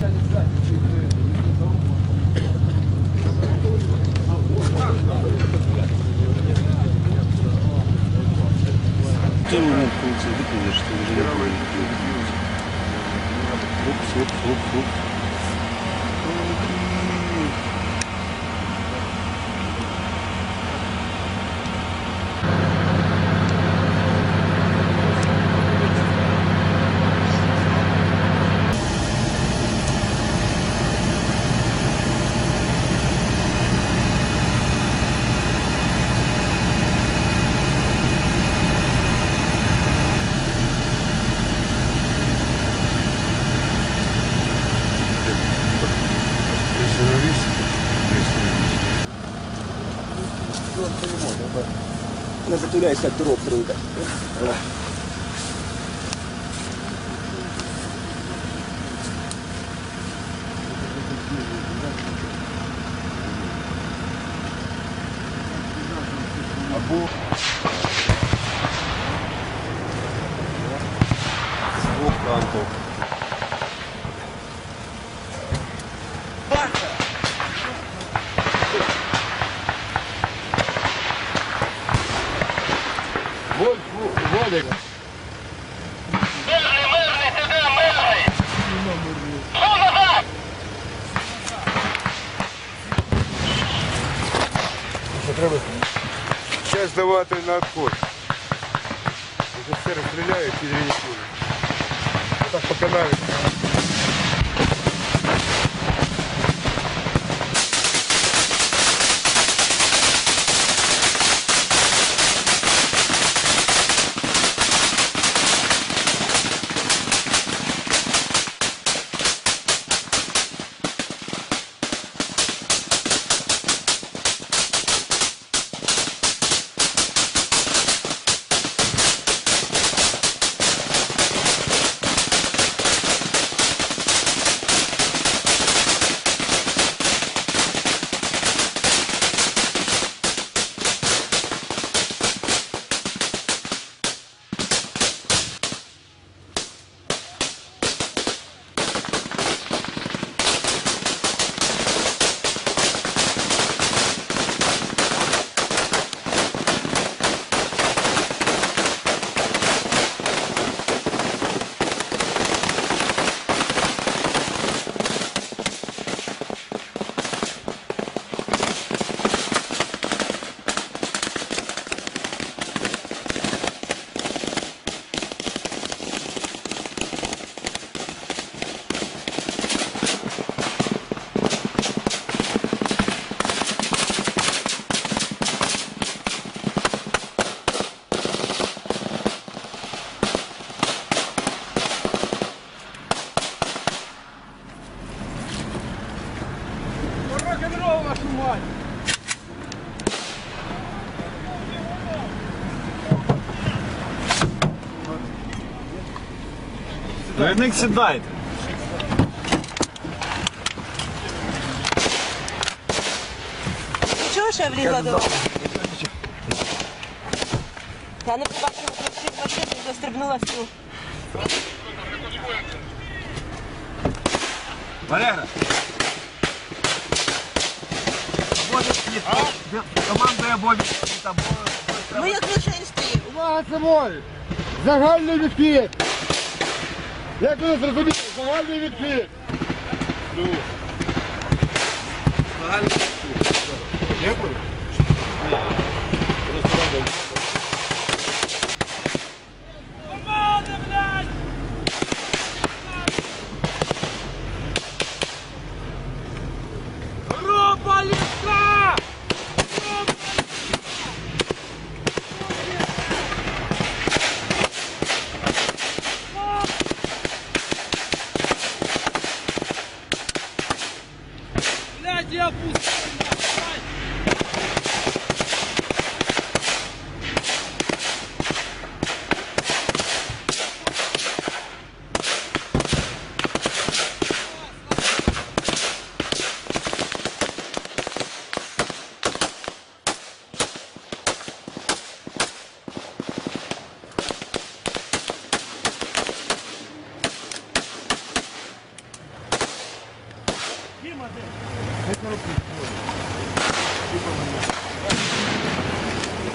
Той момент, це виконуєш, ти вже не повинен. Оп, оп, оп, оп. Не затуляйся, як дорог тройка. Або з двох танків. Владик. Мирний, мирний, сюди, мирний! Що назад? Сейчас давати на отход. Офіцери стріляють і рівні Так по канаві. Двойник сідайте. Чого ще влізла до? Я не побачила, що всі машини застрибнула в цю. Валера. Командує Бобі. Ну як лише стоїть. Увага, це мой! Загальний відхід! Як ви зрозуміли? Загальний відхід!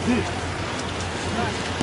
Ты.